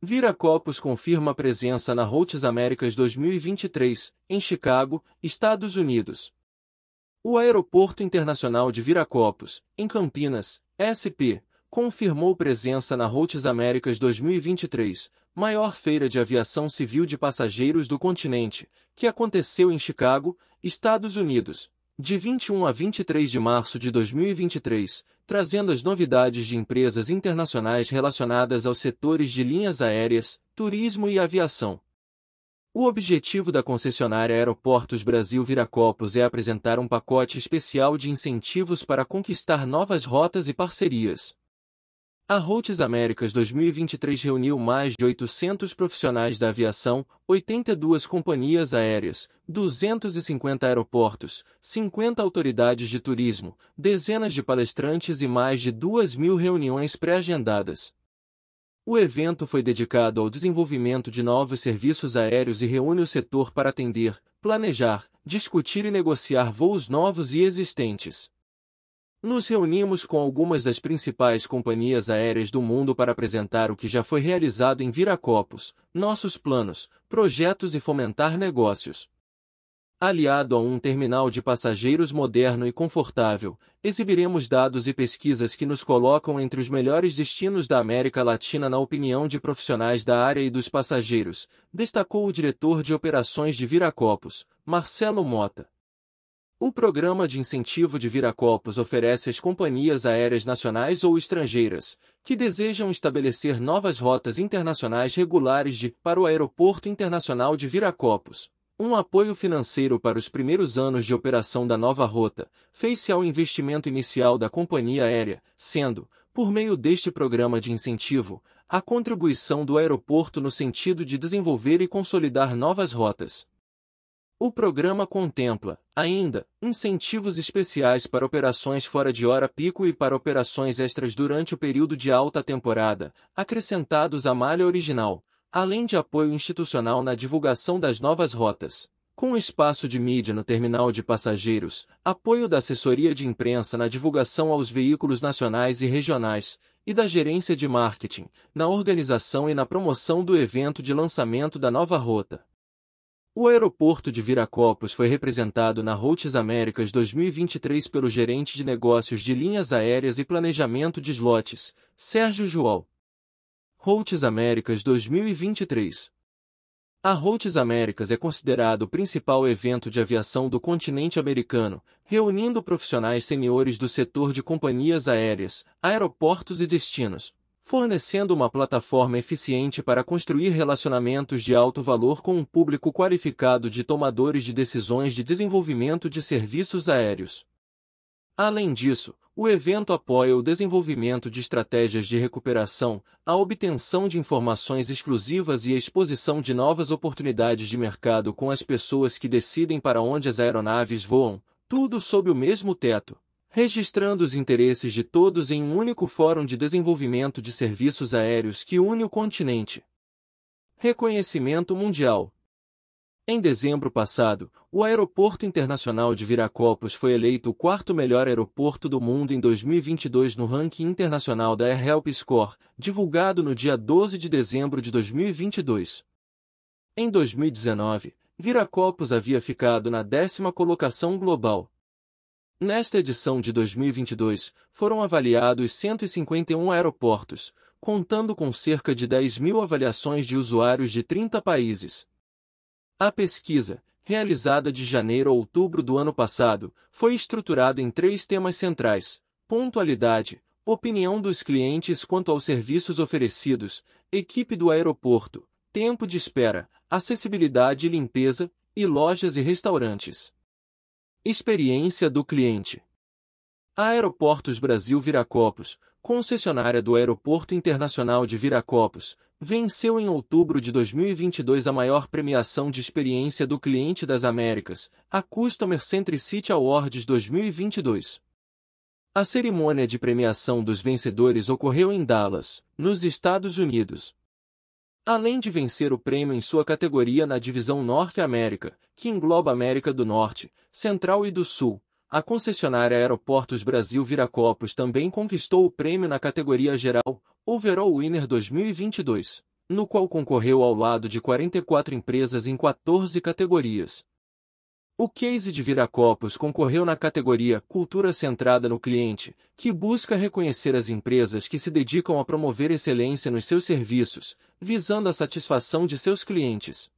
Viracopos confirma presença na Routes Américas 2023, em Chicago, Estados Unidos. O Aeroporto Internacional de Viracopos, em Campinas, SP, confirmou presença na Routes Américas 2023, maior feira de aviação civil de passageiros do continente, que aconteceu em Chicago, Estados Unidos, de 21 a 23 de março de 2023, trazendo as novidades de empresas internacionais relacionadas aos setores de linhas aéreas, turismo e aviação. O objetivo da concessionária Aeroportos Brasil Viracopos é apresentar um pacote especial de incentivos para conquistar novas rotas e parcerias. A Routes Américas 2023 reuniu mais de 800 profissionais da aviação, 82 companhias aéreas, 250 aeroportos, 50 autoridades de turismo, dezenas de palestrantes e mais de 2 mil reuniões pré-agendadas. O evento foi dedicado ao desenvolvimento de novos serviços aéreos e reúne o setor para atender, planejar, discutir e negociar voos novos e existentes. Nos reunimos com algumas das principais companhias aéreas do mundo para apresentar o que já foi realizado em Viracopos, nossos planos, projetos e fomentar negócios. Aliado a um terminal de passageiros moderno e confortável, exibiremos dados e pesquisas que nos colocam entre os melhores destinos da América Latina na opinião de profissionais da área e dos passageiros, destacou o diretor de operações de Viracopos, Marcelo Mota. O programa de incentivo de Viracopos oferece às companhias aéreas nacionais ou estrangeiras, que desejam estabelecer novas rotas internacionais regulares de para o Aeroporto Internacional de Viracopos, um apoio financeiro para os primeiros anos de operação da nova rota, fez-se ao investimento inicial da companhia aérea, sendo, por meio deste programa de incentivo, a contribuição do aeroporto no sentido de desenvolver e consolidar novas rotas. O programa contempla, ainda, incentivos especiais para operações fora de hora pico e para operações extras durante o período de alta temporada, acrescentados à malha original, além de apoio institucional na divulgação das novas rotas. Com espaço de mídia no terminal de passageiros, apoio da assessoria de imprensa na divulgação aos veículos nacionais e regionais, e da gerência de marketing, na organização e na promoção do evento de lançamento da nova rota. O aeroporto de Viracopos foi representado na Routes Américas 2023 pelo gerente de negócios de linhas aéreas e planejamento de slots, Sérgio João. Routes Américas 2023 A Routes Américas é considerado o principal evento de aviação do continente americano, reunindo profissionais seniores do setor de companhias aéreas, aeroportos e destinos, fornecendo uma plataforma eficiente para construir relacionamentos de alto valor com um público qualificado de tomadores de decisões de desenvolvimento de serviços aéreos. Além disso, o evento apoia o desenvolvimento de estratégias de recuperação, a obtenção de informações exclusivas e a exposição de novas oportunidades de mercado com as pessoas que decidem para onde as aeronaves voam, tudo sob o mesmo teto registrando os interesses de todos em um único Fórum de Desenvolvimento de Serviços Aéreos que une o continente. Reconhecimento Mundial Em dezembro passado, o Aeroporto Internacional de Viracopos foi eleito o quarto melhor aeroporto do mundo em 2022 no ranking internacional da AirHelp Score, divulgado no dia 12 de dezembro de 2022. Em 2019, Viracopos havia ficado na décima colocação global, Nesta edição de 2022, foram avaliados 151 aeroportos, contando com cerca de 10 mil avaliações de usuários de 30 países. A pesquisa, realizada de janeiro a outubro do ano passado, foi estruturada em três temas centrais: pontualidade, opinião dos clientes quanto aos serviços oferecidos, equipe do aeroporto, tempo de espera, acessibilidade e limpeza, e lojas e restaurantes. Experiência do cliente. A Aeroportos Brasil Viracopos, concessionária do Aeroporto Internacional de Viracopos, venceu em outubro de 2022 a maior premiação de experiência do cliente das Américas, a Customer Centricity Awards 2022. A cerimônia de premiação dos vencedores ocorreu em Dallas, nos Estados Unidos. Além de vencer o prêmio em sua categoria na divisão Norte América, que engloba América do Norte, Central e do Sul, a concessionária Aeroportos Brasil Viracopos também conquistou o prêmio na categoria geral, Overall Winner 2022. no qual concorreu ao lado de 44 empresas em 14 categorias. O case de Viracopos concorreu na categoria Cultura Centrada no Cliente, que busca reconhecer as empresas que se dedicam a promover excelência nos seus serviços, visando a satisfação de seus clientes.